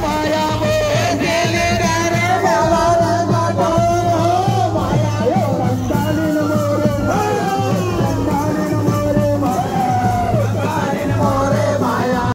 Maria.